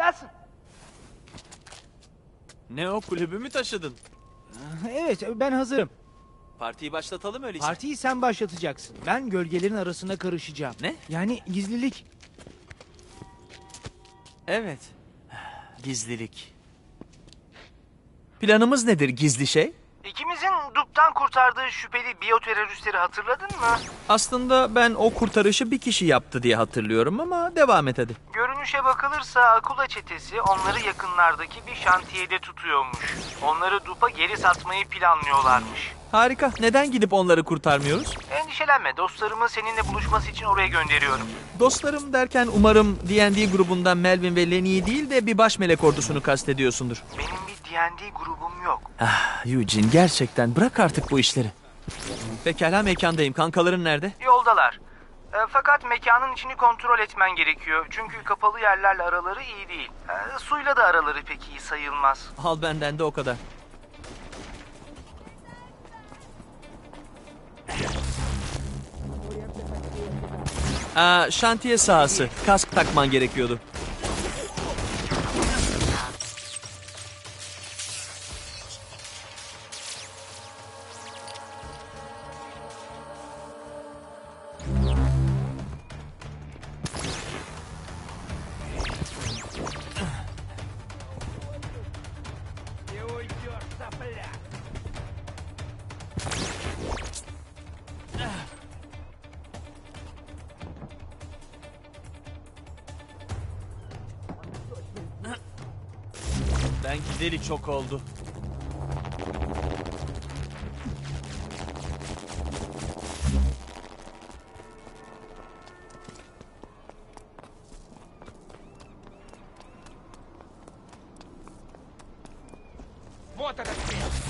Gelsin. Ne o kulübü mü taşıdın? Evet ben hazırım. Partiyi başlatalım öyleyse. Partiyi sen başlatacaksın. Ben gölgelerin arasına karışacağım. Ne? Yani gizlilik. Evet. Gizlilik. Planımız nedir gizli şey? İkimizin duptan kurtardığı şüpheli biyoteröristleri hatırladın mı? Aslında ben o kurtarışı bir kişi yaptı diye hatırlıyorum ama devam et hadi. Görünüşe bakılırsa Akula çetesi onları yakınlardaki bir şantiyede tutuyormuş. Onları dupa geri satmayı planlıyorlarmış. Harika. Neden gidip onları kurtarmıyoruz? Endişelenme dostlarımın seninle buluşması için oraya gönderiyorum. Dostlarım derken umarım D&D grubundan Melvin ve Lenny'i değil de bir baş melek ordusunu kastediyorsundur. Benim bir D&D grubum yok. Ah Eugene gerçekten bırak artık bu işleri. Pekala mekandayım. Kankaların nerede? Yoldalar. E, fakat mekanın içini kontrol etmen gerekiyor. Çünkü kapalı yerlerle araları iyi değil. E, suyla da araları pek iyi sayılmaz. Al benden de o kadar. Aa, şantiye sahası. Kask takman gerekiyordu. oldu. Volta da criança!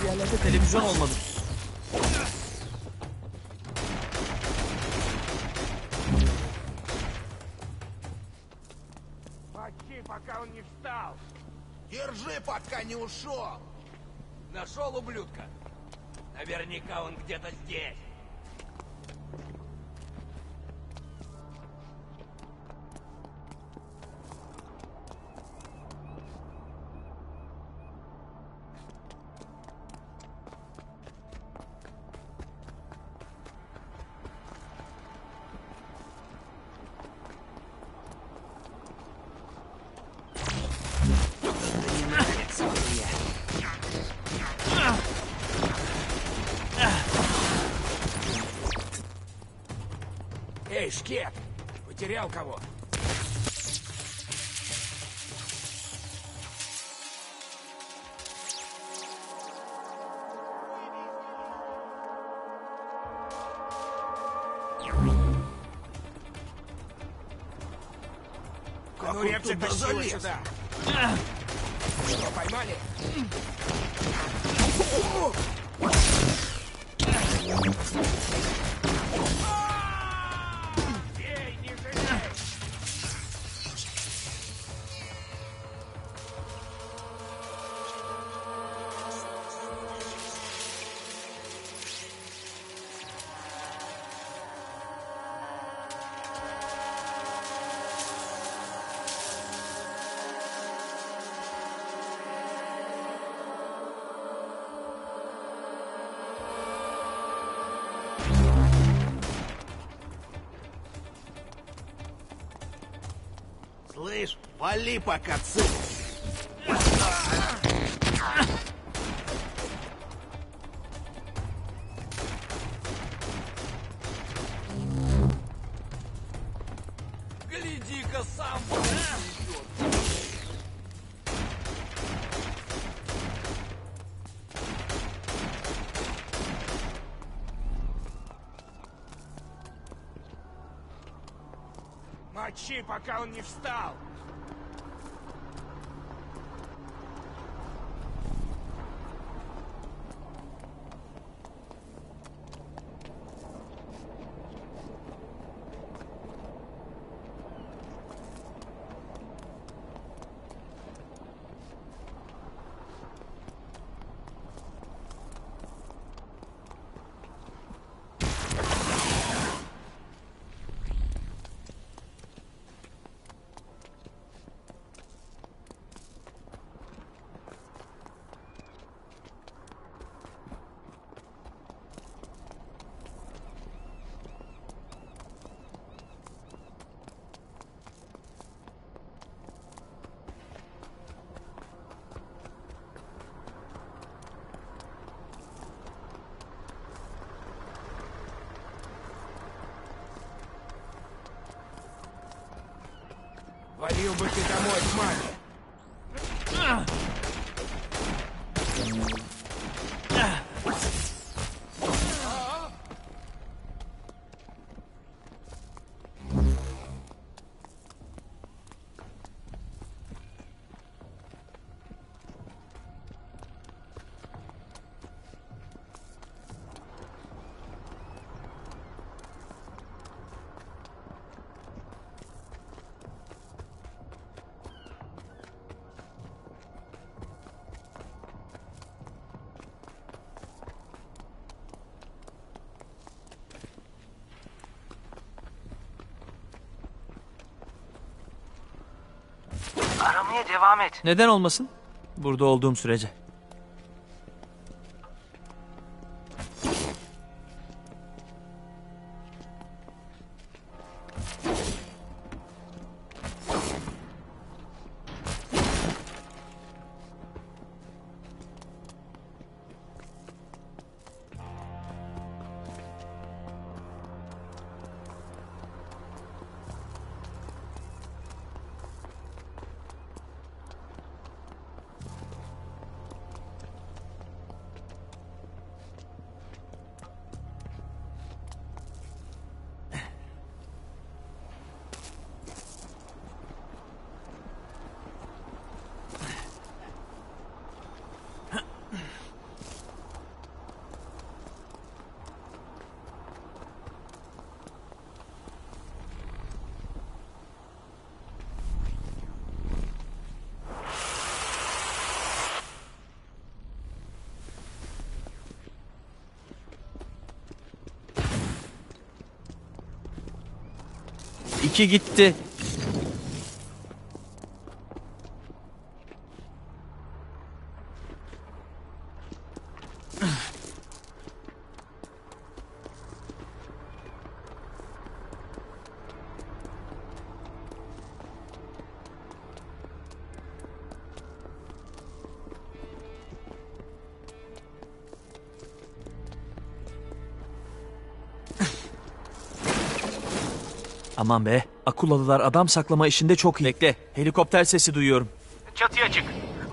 Bir yerlerde televizyon olmadı. Почти, пока он не встал! Держи, пока не ушел! Нашел ублюдка? Наверняка он где-то здесь. Кого? Как ну, он Репчик, туда тащи его залез? сюда! Что, поймали? Эй, Вали пока, цык! Гляди-ка сам! Мочи, пока он не встал! Валил бы ты домой маме! Aramaya devam et. Neden olmasın? Burada olduğum sürece. İki gitti. Aman be, akulalılar adam saklama işinde çok iyi. Bekle, helikopter sesi duyuyorum. Çatıya çık.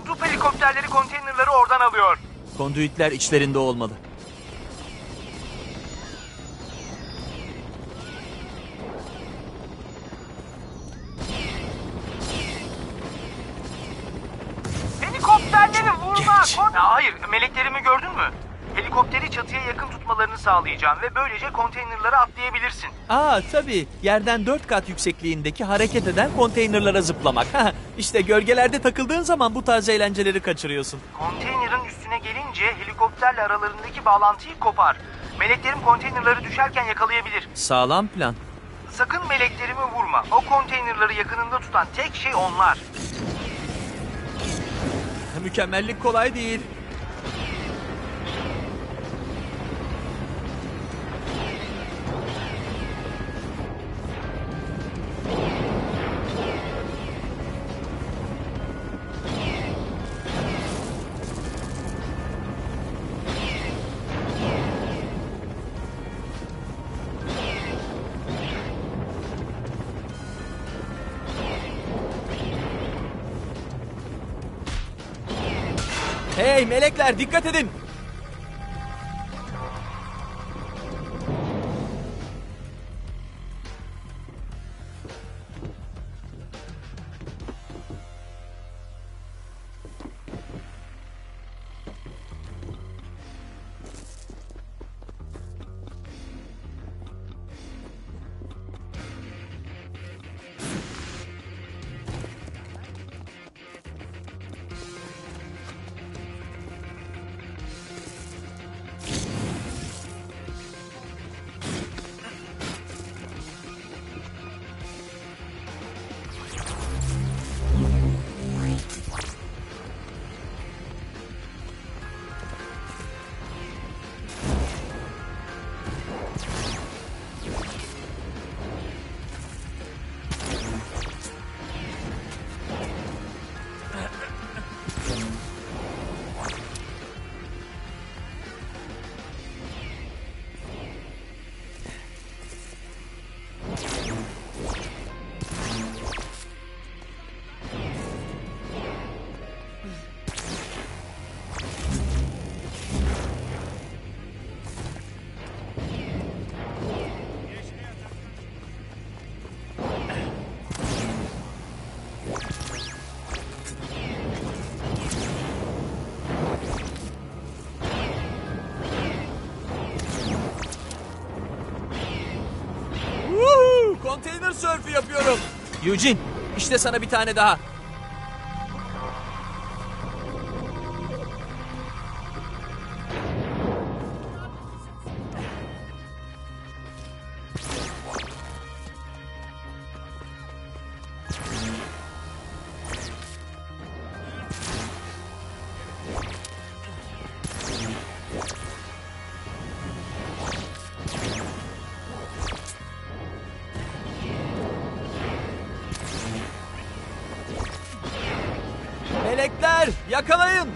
Dup helikopterleri konteynerları oradan alıyor. Konduitler içlerinde olmalı. Helikopterleri vurma! Geç. Hayır, meleklerimi gördün mü? Helikopteri çatıya yakın tutmalarını sağlayacağım ve böylece konteynerları atlayabilirsin. Aa tabii, yerden dört kat yüksekliğindeki hareket eden konteynerlara zıplamak. Ha, işte gölgelerde takıldığın zaman bu tarz eğlenceleri kaçırıyorsun. Konteynerin üstüne gelince helikopterle aralarındaki bağlantıyı kopar. Meleklerim konteynerları düşerken yakalayabilir. Sağlam plan. Sakın meleklerimi vurma. O konteynerları yakınında tutan tek şey onlar. Mükemmellik kolay değil. Hey melekler dikkat edin. Eugene işte sana bir tane daha. Yakalayın.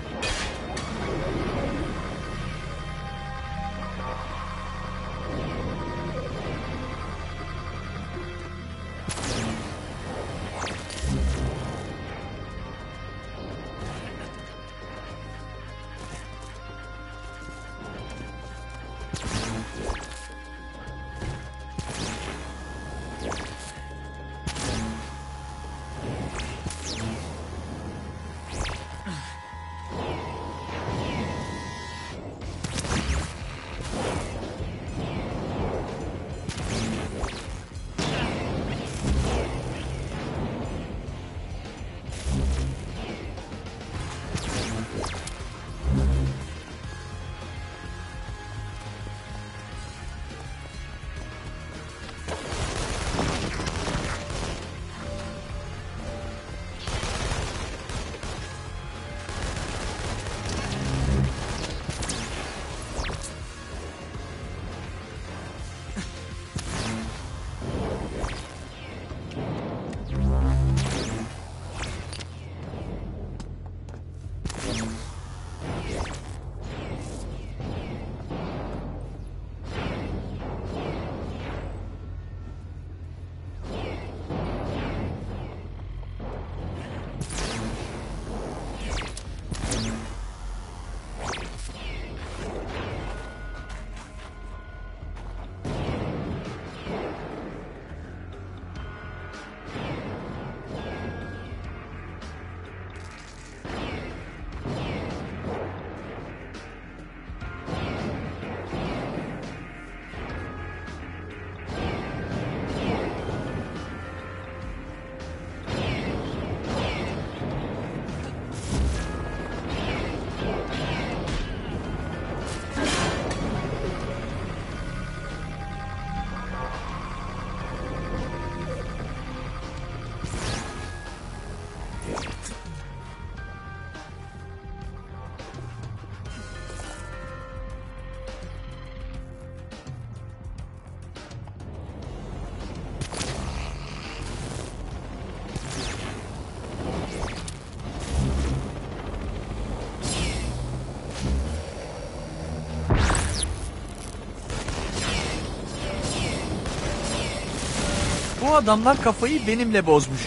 Bu adamlar kafayı benimle bozmuş.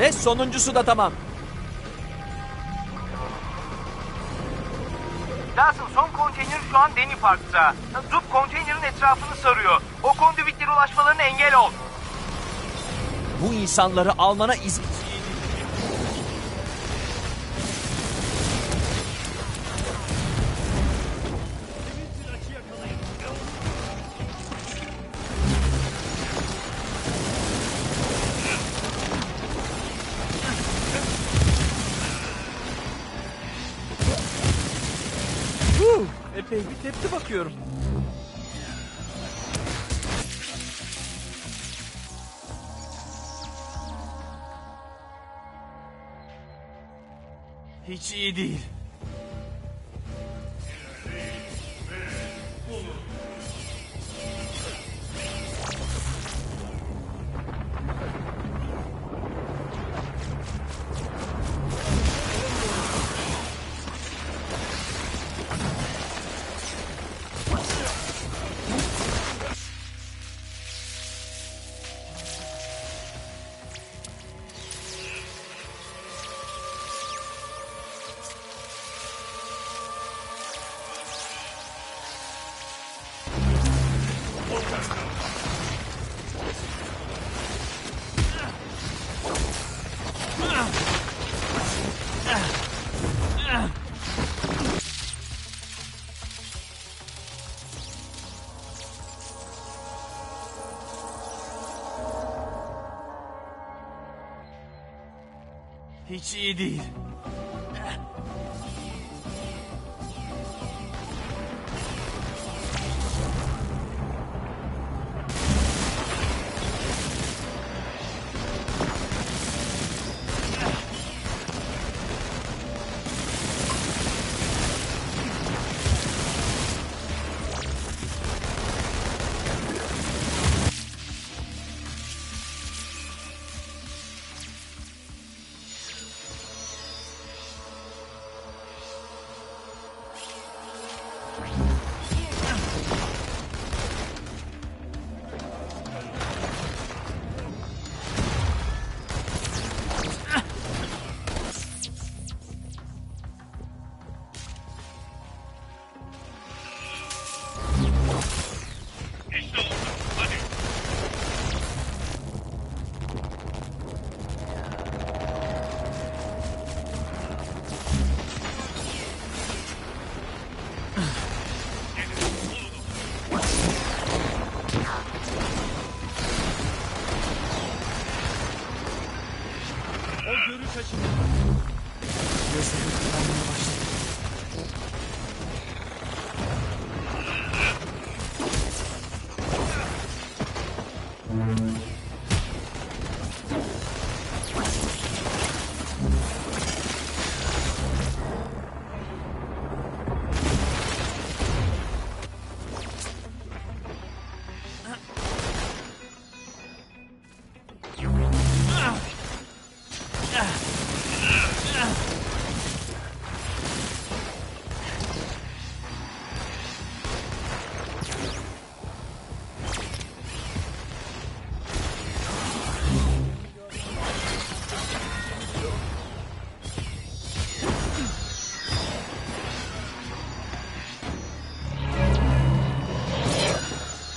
Ve sonuncusu da tamam. Dawson son konteyner şu an Deni Park'ta. Zup konteynerin etrafını sarıyor. O kondüvitlere ulaşmalarına engel ol. Bu insanları almana izin... Epey bir tepki bakıyorum. Hiç iyi değil. Hiç iyi değil.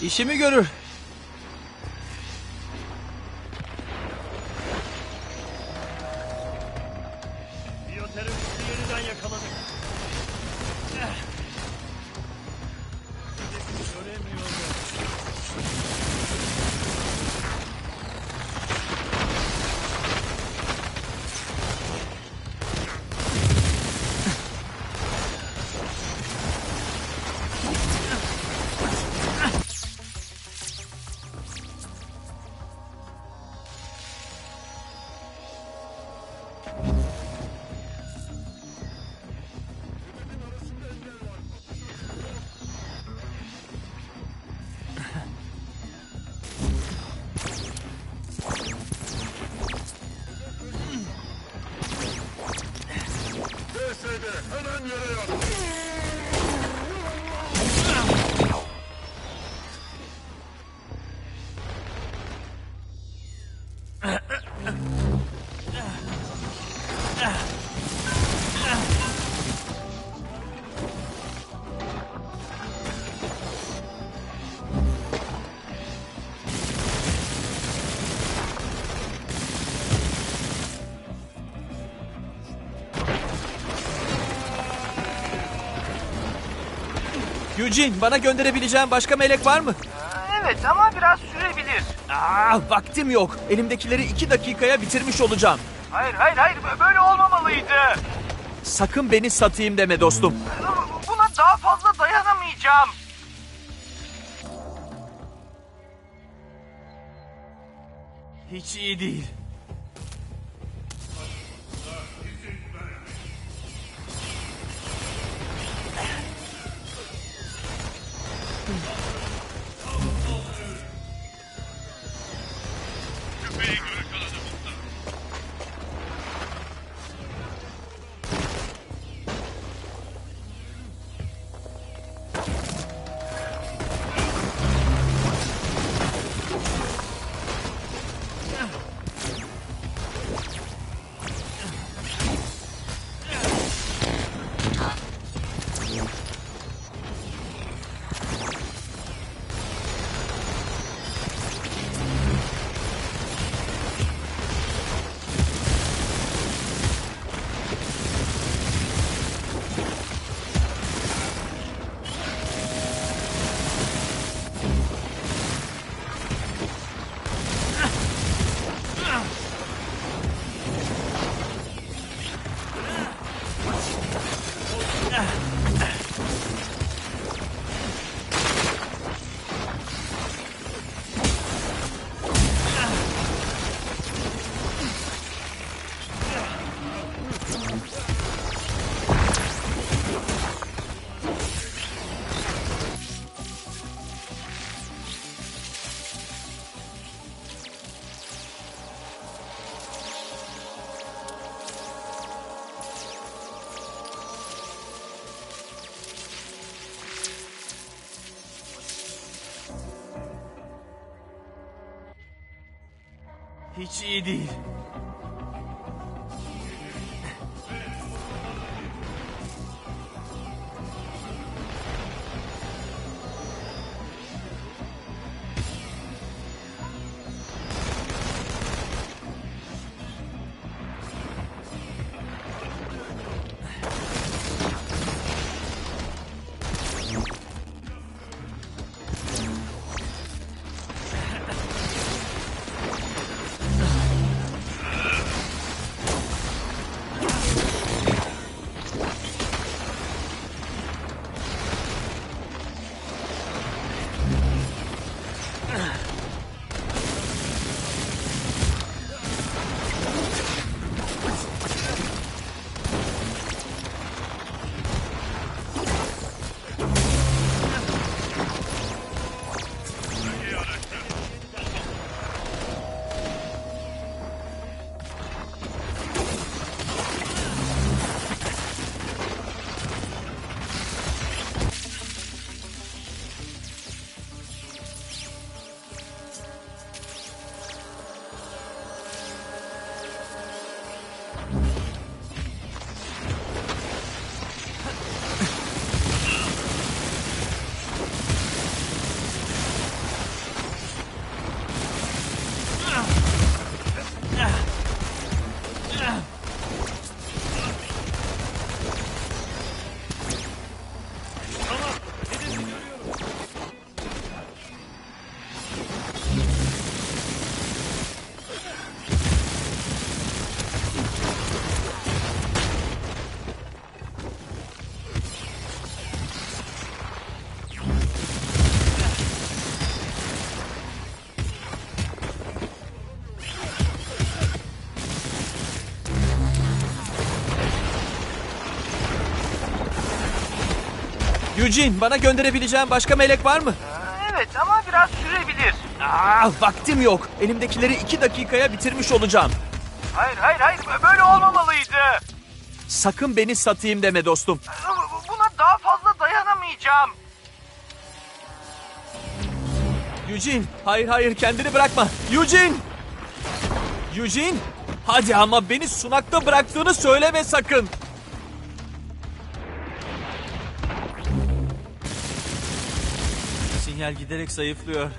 İşimi görür. Eugene bana gönderebileceğin başka melek var mı? Evet ama biraz sürebilir. Aa, vaktim yok. Elimdekileri iki dakikaya bitirmiş olacağım. Hayır hayır hayır böyle olmamalıydı. Sakın beni satayım deme dostum. Buna daha fazla dayanamayacağım. Hiç iyi değil. Hiç Eugene bana gönderebileceğin başka melek var mı? Ee, Evet ama biraz sürebilir. Aa, vaktim yok. Elimdekileri iki dakikaya bitirmiş olacağım. Hayır hayır hayır böyle olmamalıydı. Sakın beni satayım deme dostum. Buna daha fazla dayanamayacağım. Eugene, hayır hayır kendini bırakma. Eugene! Eugene! Hadi ama beni sunakta bıraktığını söyleme sakın. Sinyal giderek zayıflıyor.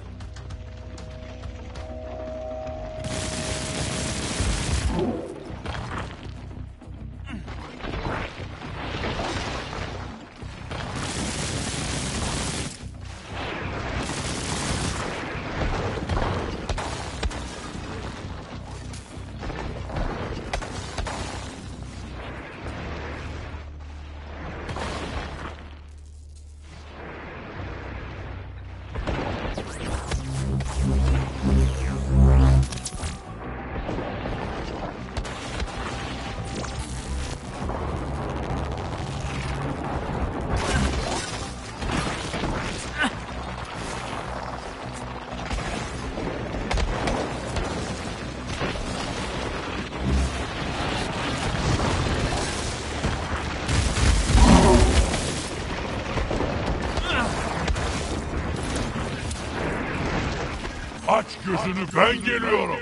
Aç gözünü ben geliyorum.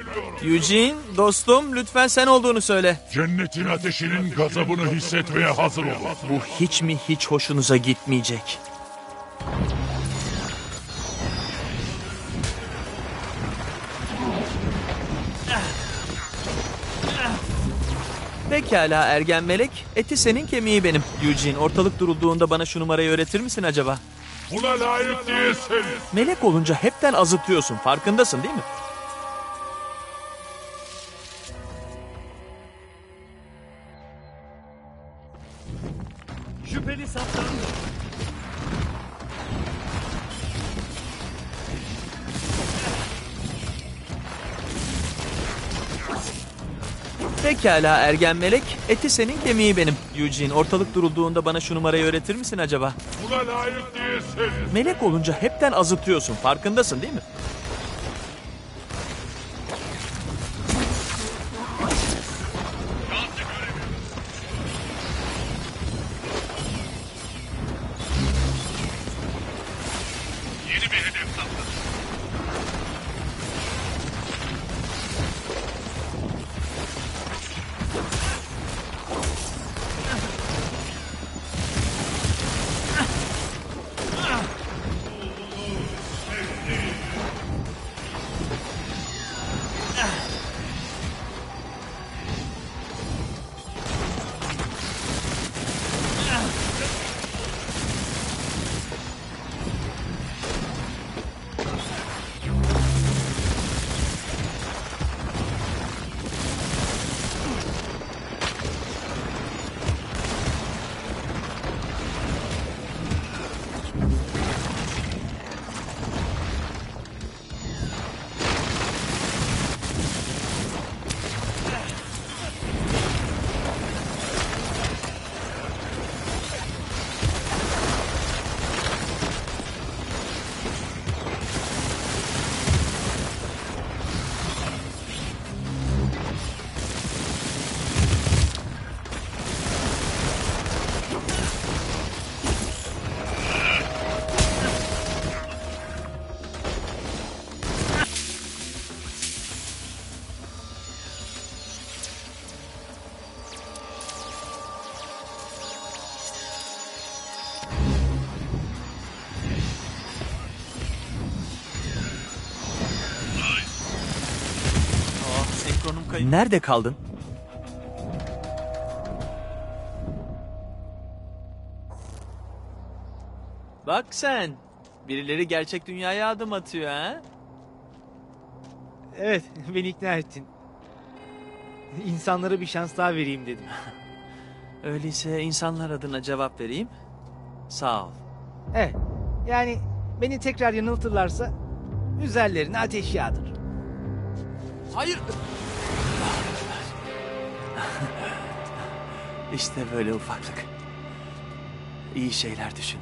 Eugene dostum lütfen sen olduğunu söyle. Cennetin ateşinin gazabını hissetmeye hazır olun. Bu hiç mi hiç hoşunuza gitmeyecek? Pekala ergen melek, eti senin kemiği benim. Eugene, ortalık durulduğunda bana şu numarayı öğretir misin acaba? Buna layık değilsin. Melek olunca hepten azıtıyorsun, farkındasın değil mi? Şüpheli saptandı. Pekala ergen melek, eti senin kemiği benim. Eugene, ortalık durulduğunda bana şu numarayı öğretir misin acaba? Buna layık değilsin. Melek olunca hepten azıtıyorsun, farkındasın değil mi? Senkronum kayıp. Nerede kaldın? Bak sen. Birileri gerçek dünyaya adım atıyor ha? Evet, beni ikna ettin. İnsanlara bir şans daha vereyim dedim. Öyleyse insanlar adına cevap vereyim. Sağ ol. Evet, yani beni tekrar yanıltırlarsa üzerlerine ateş yağdır. Hayır. İşte böyle ufaklık. İyi şeyler düşün.